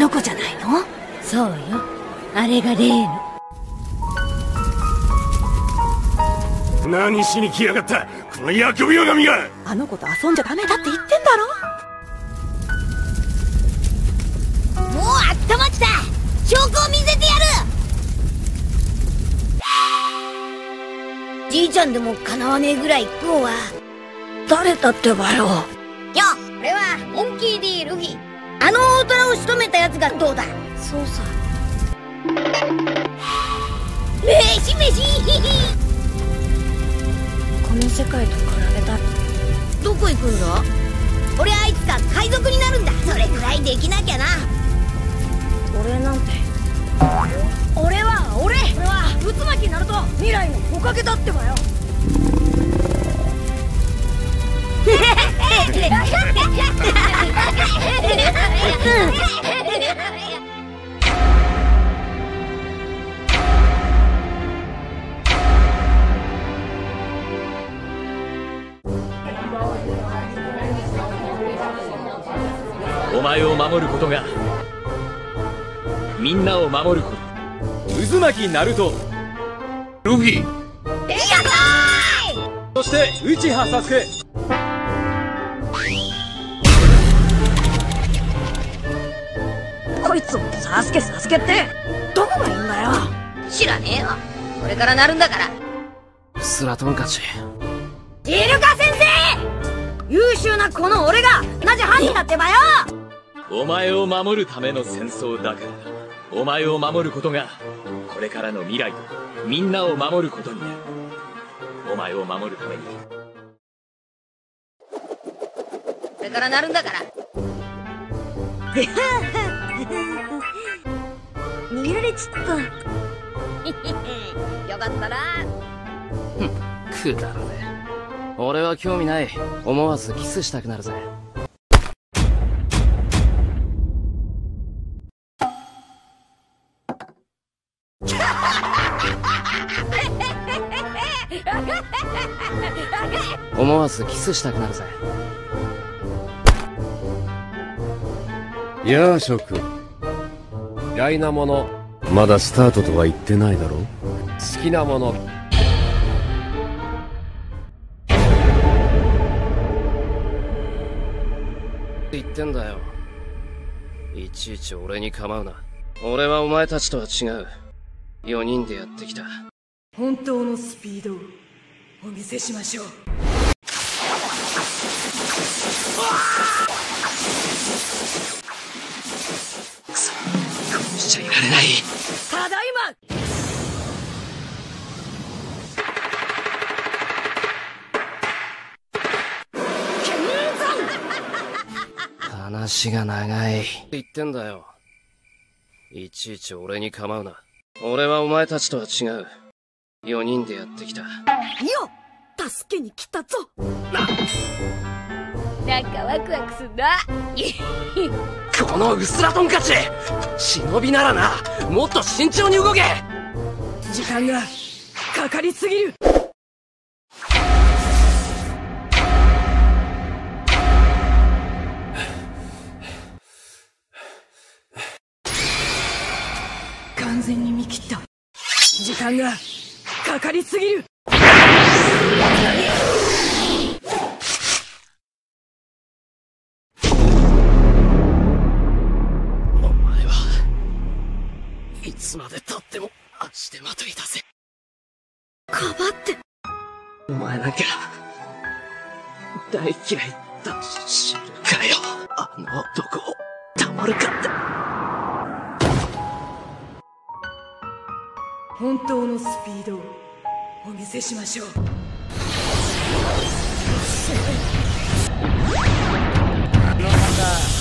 の子じゃないの？そうよ。あれが例の。何しに来やがった？この疫病神が！あの子と遊んじゃダメだって言ってんだろ？もうあったまった証拠を見せてやる！じいちゃんでもかなわねえぐらい食おうわ誰だってばよ。よ俺はモンキー D ルフィあの大虎を仕留めたやつがどうだ？そうさ。めしめしこの世界と比べた。らどこ行くんだ俺はいつか海賊になるんだ。それくらいできなきゃな。俺なんて。俺は俺。俺は。渦巻きになると未来のおかげだってばよ お前を守ることがみんなを守ること。渦巻きナルトルフィ。そして内葉サスケこいつをサスケサスケって。どこがいいんだよ。ー知らねえわこれからなるんだから。スラトンカチイルカ先生！優秀なこの俺がなぜ犯人だってばよ！お前を守るための戦争だからお前を守ることがこれからの未来。とみんなを守ることになる。お前を守るために。これからなるんだから 逃げられちった よかったな。くだらねえ。俺は興味ない。思わずキスしたくなるぜ。思わずキスしたくなるぜ。やあ諸君嫌いなものまだスタートとは言ってないだろ？好きなもの。言ってんだよ。いちいち俺に構うな。俺はお前たちとは違う。4人でやってきた。本当のスピードをお見せしましょうしちゃいられない。ただいま。話が長い。言ってんだよ。いちいち俺に構うな。俺はお前たちとは違う。4人でやってきた。よ助けに来たぞ。なんかワクワクすんな このウスラトンカチ忍びならなもっと慎重に動け。時間がかかりすぎる。完全に見切った。時間がかかりすぎるつまで経っても足手まといだぜかばって。お前なんか大嫌いだ知るかよ。あの男を黙るかって。本当のスピードをお見せしましょう。のさ